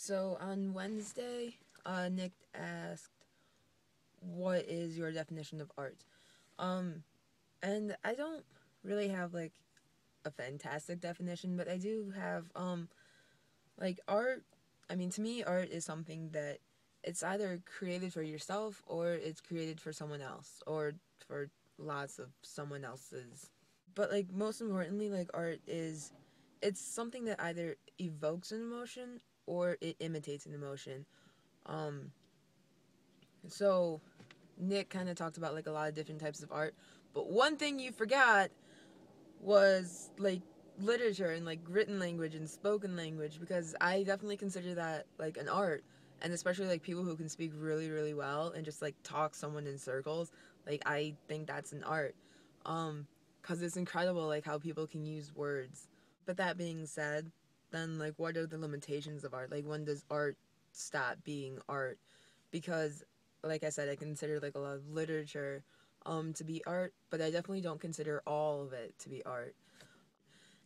So on Wednesday, uh, Nick asked, "What is your definition of art?" Um, and I don't really have like a fantastic definition, but I do have um, like art. I mean, to me, art is something that it's either created for yourself or it's created for someone else or for lots of someone else's. But like most importantly, like art is it's something that either evokes an emotion or it imitates an emotion. Um so Nick kind of talked about like a lot of different types of art, but one thing you forgot was like literature and like written language and spoken language because I definitely consider that like an art and especially like people who can speak really really well and just like talk someone in circles like i think that's an art um because it's incredible like how people can use words but that being said then like what are the limitations of art? Like when does art stop being art? Because like i said i consider like a lot of literature um to be art but i definitely don't consider all of it to be art.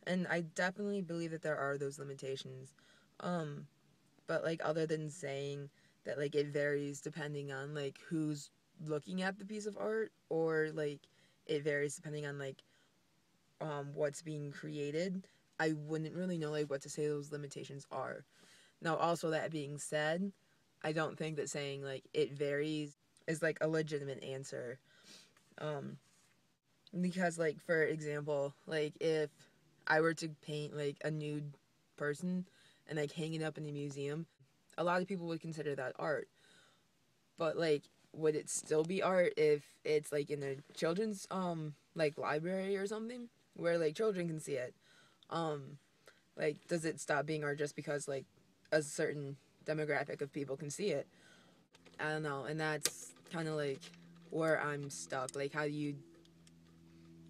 And i definitely believe that there are those limitations um but like other than saying that like it varies depending on like who's looking at the piece of art or like it varies depending on like um what's being created i wouldn't really know like what to say those limitations are now also that being said i don't think that saying like it varies is like a legitimate answer um because like for example like if i were to paint like a nude person and like hang it up in a museum, a lot of people would consider that art. But like would it still be art if it's like in a children's um like library or something where like children can see it? Um like does it stop being art just because like a certain demographic of people can see it? I don't know, and that's kind of like where I'm stuck. Like how do you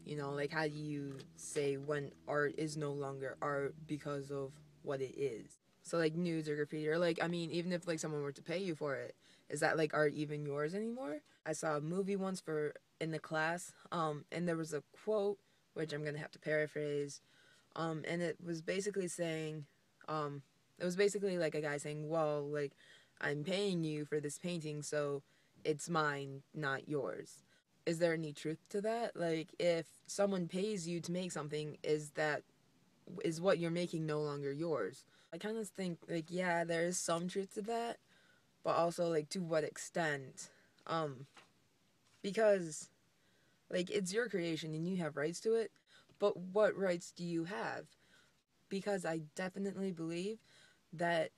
you know, like how do you say when art is no longer art because of what it is. So like nudes or graffiti or like I mean even if like someone were to pay you for it, is that like art even yours anymore? I saw a movie once for in the class, um, and there was a quote which I'm gonna have to paraphrase, um, and it was basically saying, um, it was basically like a guy saying, "Well, like I'm paying you for this painting, so it's mine, not yours." Is there any truth to that? Like if someone pays you to make something, is that is what you're making no longer yours. I kind of think like yeah, there is some truth to that, but also like to what extent? Um because like it's your creation and you have rights to it, but what rights do you have? Because I definitely believe that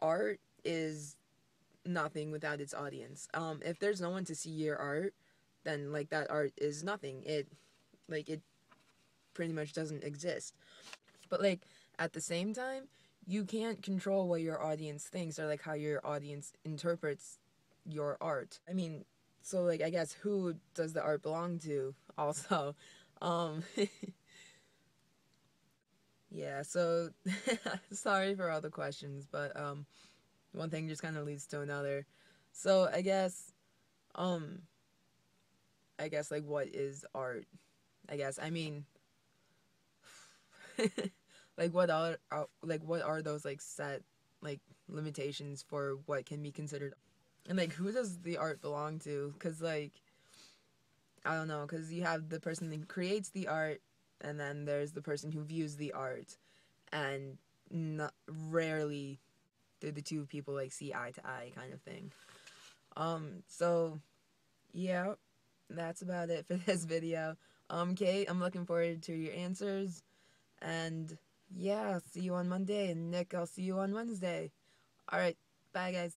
art is nothing without its audience. Um if there's no one to see your art, then like that art is nothing. It like it pretty much doesn't exist. But like at the same time, you can't control what your audience thinks or like how your audience interprets your art. I mean, so like I guess who does the art belong to also? Um Yeah, so sorry for all the questions, but um one thing just kind of leads to another. So I guess um I guess like what is art? I guess I mean like what are, are like what are those like set like limitations for what can be considered and like who does the art belong to because like i don't know because you have the person that creates the art and then there's the person who views the art and not rarely do the two people like see eye to eye kind of thing um so yeah that's about it for this video um kate i'm looking forward to your answers and yeah, see you on Monday. And Nick, I'll see you on Wednesday. All right. Bye, guys.